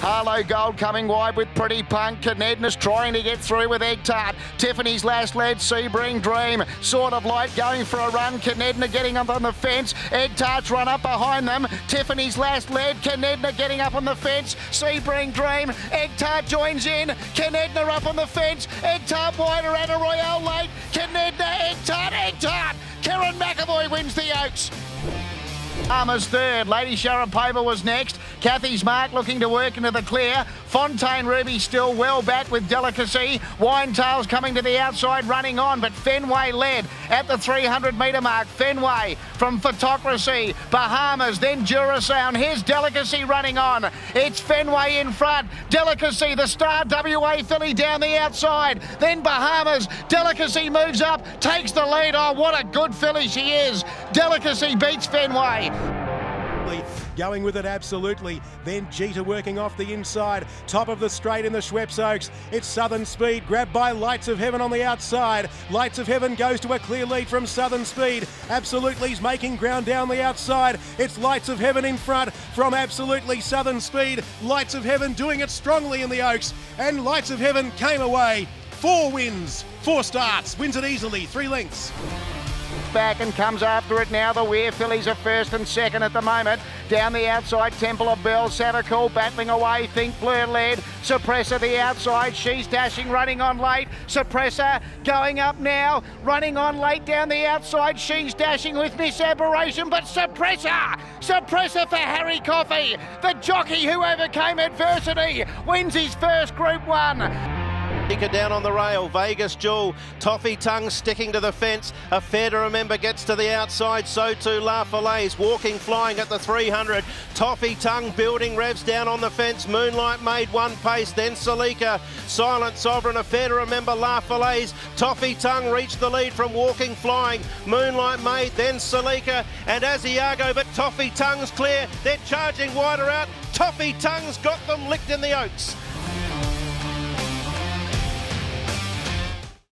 Harlow Gold coming wide with Pretty Punk. Canedna's trying to get through with Egg Tart. Tiffany's last led Sebring Dream. Sort of light going for a run. Canedna getting up on the fence. Egg Tart's run up behind them. Tiffany's last led. Canedna getting up on the fence. Sebring Dream. Egg Tart joins in. Canedna up on the fence. Egg Tart wider at a Royale late. Canedna, Egg Tart, Egg Tart. Karen McAvoy wins the Oaks. Armour's third. Lady Sharapova was next. Kathy's Mark looking to work into the clear. Fontaine Ruby still well back with delicacy. Winetails coming to the outside, running on, but Fenway led at the 300 metre mark. Fenway from Photocracy, Bahamas, then Durasound. Here's Delicacy running on. It's Fenway in front. Delicacy, the star WA filly down the outside. Then Bahamas. Delicacy moves up, takes the lead. Oh, what a good filly she is. Delicacy beats Fenway. Going with it absolutely. Then Jeter working off the inside. Top of the straight in the Schweppes Oaks. It's Southern Speed grabbed by Lights of Heaven on the outside. Lights of Heaven goes to a clear lead from Southern Speed. Absolutely's making ground down the outside. It's Lights of Heaven in front from Absolutely Southern Speed. Lights of Heaven doing it strongly in the Oaks. And Lights of Heaven came away. Four wins, four starts, wins it easily, three lengths back and comes after it now. The Weir fillies are first and second at the moment. Down the outside, Temple of Bell, Sattercool battling away. Think Blur led. Suppressor the outside. She's dashing, running on late. Suppressor going up now, running on late down the outside. She's dashing with Miss Aberration, but Suppressor, Suppressor for Harry Coffey, the jockey who overcame adversity, wins his first Group One. Down on the rail, Vegas Jewel, Toffee Tongue sticking to the fence. Affair to Remember gets to the outside, so too La Falaise, walking, flying at the 300. Toffee Tongue building revs down on the fence. Moonlight made one pace, then Salika, Silent Sovereign, Affair to Remember La Falaise. Toffee Tongue reached the lead from walking, flying. Moonlight made, then Salika and Asiago, but Toffee Tongue's clear. They're charging wider out. Toffee Tongue's got them licked in the Oaks.